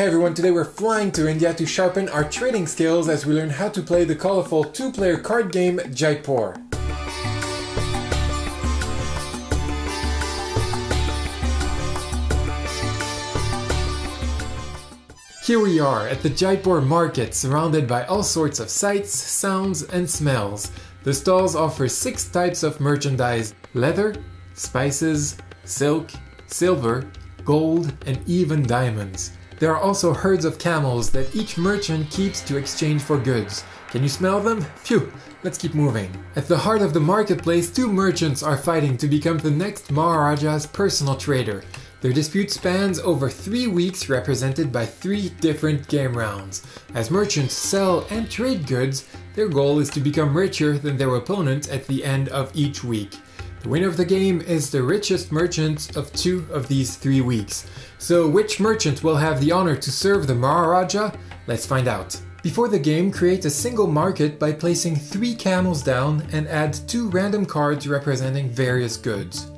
Hey everyone, today we're flying to India to sharpen our trading skills as we learn how to play the colorful two-player card game Jaipur. Here we are at the Jaipur market surrounded by all sorts of sights, sounds and smells. The stalls offer six types of merchandise leather, spices, silk, silver, gold, and even diamonds. There are also herds of camels that each merchant keeps to exchange for goods. Can you smell them? Phew, let's keep moving. At the heart of the marketplace, two merchants are fighting to become the next Maharaja's personal trader. Their dispute spans over three weeks, represented by three different game rounds. As merchants sell and trade goods, their goal is to become richer than their opponent at the end of each week. The winner of the game is the richest merchant of two of these three weeks. So, which merchant will have the honor to serve the Maharaja? Let's find out. Before the game, create a single market by placing three camels down and add two random cards representing various goods.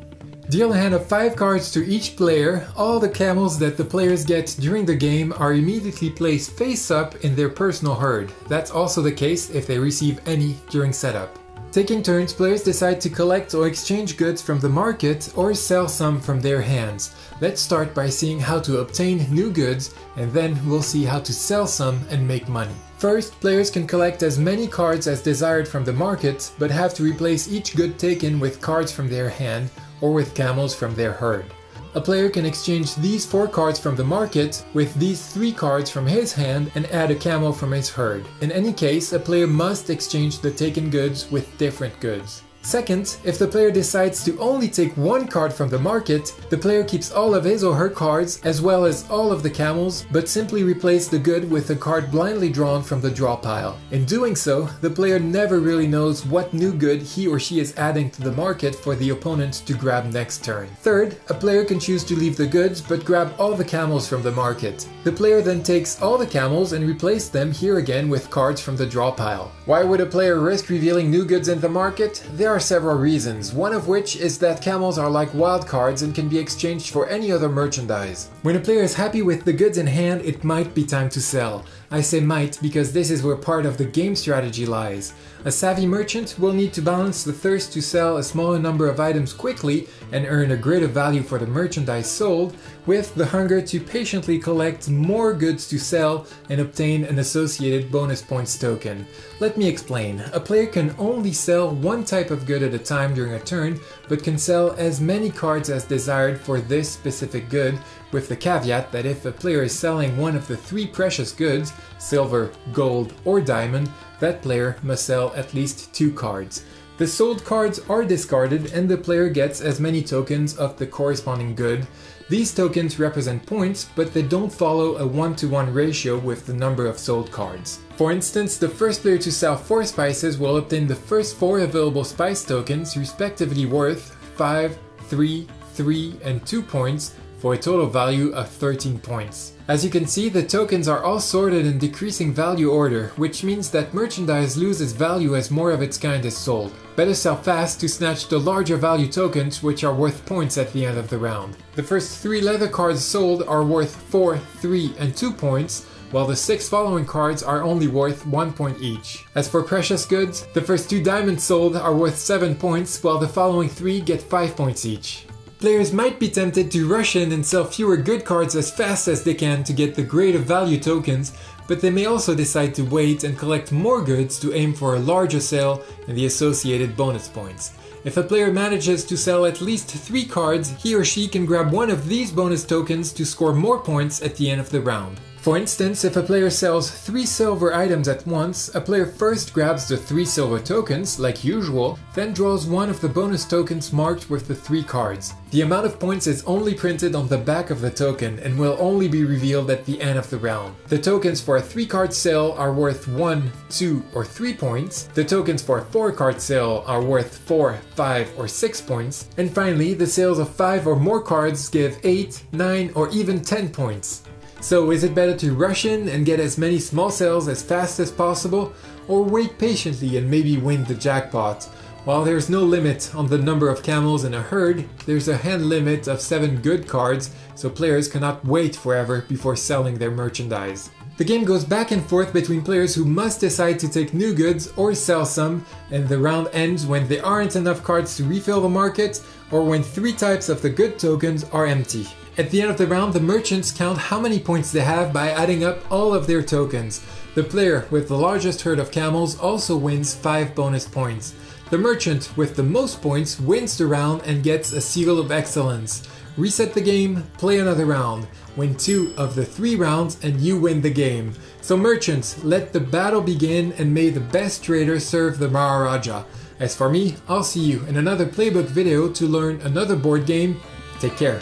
Deal a hand of 5 cards to each player. All the camels that the players get during the game are immediately placed face up in their personal herd. That's also the case if they receive any during setup. Taking turns, players decide to collect or exchange goods from the market or sell some from their hands. Let's start by seeing how to obtain new goods and then we'll see how to sell some and make money. First, players can collect as many cards as desired from the market, but have to replace each good taken with cards from their hand or with camels from their herd. A player can exchange these 4 cards from the market with these 3 cards from his hand and add a camel from his herd. In any case, a player must exchange the taken goods with different goods. Second, if the player decides to only take one card from the market, the player keeps all of his or her cards as well as all of the camels, but simply replace the good with a card blindly drawn from the draw pile. In doing so, the player never really knows what new good he or she is adding to the market for the opponent to grab next turn. Third, a player can choose to leave the goods but grab all the camels from the market. The player then takes all the camels and replace them here again with cards from the draw pile. Why would a player risk revealing new goods in the market? There are several reasons, one of which is that camels are like wild cards and can be exchanged for any other merchandise. When a player is happy with the goods in hand, it might be time to sell. I say might because this is where part of the game strategy lies. A savvy merchant will need to balance the thirst to sell a smaller number of items quickly and earn a greater value for the merchandise sold, with the hunger to patiently collect more goods to sell and obtain an associated bonus points token. Let me explain. A player can only sell one type of good at a time during a turn, but can sell as many cards as desired for this specific good, with the caveat that if a player is selling one of the three precious goods, silver, gold, or diamond, that player must sell at least two cards. The sold cards are discarded and the player gets as many tokens of the corresponding good. These tokens represent points, but they don't follow a one-to-one ratio with the number of sold cards. For instance, the first player to sell 4 spices will obtain the first 4 available spice tokens, respectively worth 5, 3, 3, and 2 points, for a total value of 13 points. As you can see, the tokens are all sorted in decreasing value order, which means that merchandise loses value as more of its kind is sold. Better sell fast to snatch the larger value tokens which are worth points at the end of the round. The first 3 leather cards sold are worth 4, 3 and 2 points, while the 6 following cards are only worth 1 point each. As for precious goods, the first 2 diamonds sold are worth 7 points, while the following 3 get 5 points each. Players might be tempted to rush in and sell fewer good cards as fast as they can to get the greater value tokens, but they may also decide to wait and collect more goods to aim for a larger sale and the associated bonus points. If a player manages to sell at least 3 cards, he or she can grab one of these bonus tokens to score more points at the end of the round. For instance, if a player sells 3 silver items at once, a player first grabs the 3 silver tokens, like usual, then draws one of the bonus tokens marked with the 3 cards. The amount of points is only printed on the back of the token and will only be revealed at the end of the round. The tokens for a 3 card sale are worth 1, 2, or 3 points, the tokens for a 4 card sale are worth 4, 5, or 6 points, and finally, the sales of 5 or more cards give 8, 9, or even 10 points. So is it better to rush in and get as many small sales as fast as possible, or wait patiently and maybe win the jackpot? While there's no limit on the number of camels in a herd, there's a hand limit of 7 good cards, so players cannot wait forever before selling their merchandise. The game goes back and forth between players who must decide to take new goods or sell some, and the round ends when there aren't enough cards to refill the market or when three types of the good tokens are empty. At the end of the round, the merchants count how many points they have by adding up all of their tokens. The player with the largest herd of camels also wins 5 bonus points. The merchant with the most points wins the round and gets a seal of excellence. Reset the game, play another round. Win two of the three rounds and you win the game. So merchants, let the battle begin and may the best trader serve the Maharaja. As for me, I'll see you in another playbook video to learn another board game. Take care.